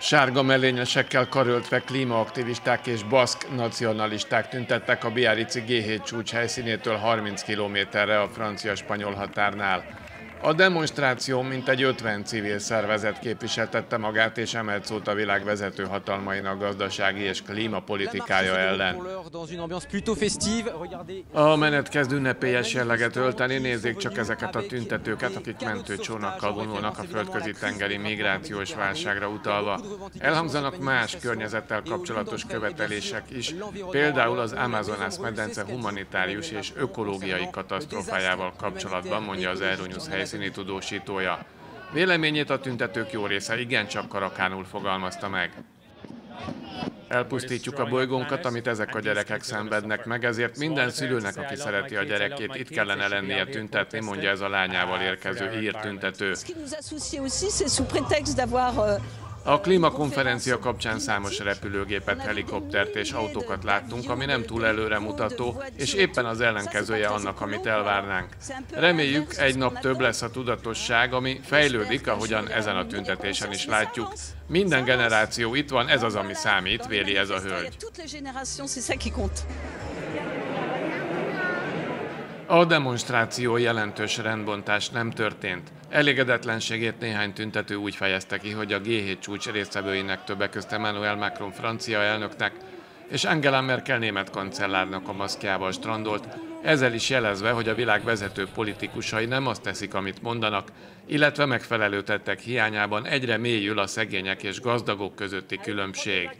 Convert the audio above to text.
Sárga mellényesekkel karöltve klímaaktivisták és baszk nacionalisták tüntettek a Biarici G7 csúcs helyszínétől 30 kilométerre a francia-spanyol határnál. A demonstráció mintegy 50 civil szervezet képviseltette magát és emelt szót a világ vezető hatalmainak gazdasági és klímapolitikája ellen. A menet kezd ünnepélyes jelleget ölteni, nézzék csak ezeket a tüntetőket, akik mentőcsónakkal vonulnak a földközi tengeri migrációs válságra utalva. Elhangzanak más környezettel kapcsolatos követelések is, például az Amazonas medence humanitárius és ökológiai katasztrófájával kapcsolatban, mondja az Euronews helyszín helyszíni tudósítója. Véleményét a tüntetők jó része igencsak karakánul fogalmazta meg. Elpusztítjuk a bolygónkat, amit ezek a gyerekek szenvednek meg, ezért minden szülőnek, aki szereti a gyerekét, itt kellene lennie tüntetni, mondja ez a lányával érkező ír tüntető. A klímakonferencia kapcsán számos repülőgépet, helikoptert és autókat láttunk, ami nem túl előremutató, és éppen az ellenkezője annak, amit elvárnánk. Reméljük, egy nap több lesz a tudatosság, ami fejlődik, ahogyan ezen a tüntetésen is látjuk. Minden generáció itt van, ez az, ami számít, véli ez a hölgy. A demonstráció jelentős rendbontás nem történt. Elégedetlenségét néhány tüntető úgy fejezte ki, hogy a G7 csúcs résztvevőinek többek közt Emmanuel Macron francia elnöknek és Angela Merkel német kancellárnak a maszkjával strandolt, ezzel is jelezve, hogy a világ vezető politikusai nem azt teszik, amit mondanak, illetve megfelelő tettek hiányában egyre mélyül a szegények és gazdagok közötti különbség.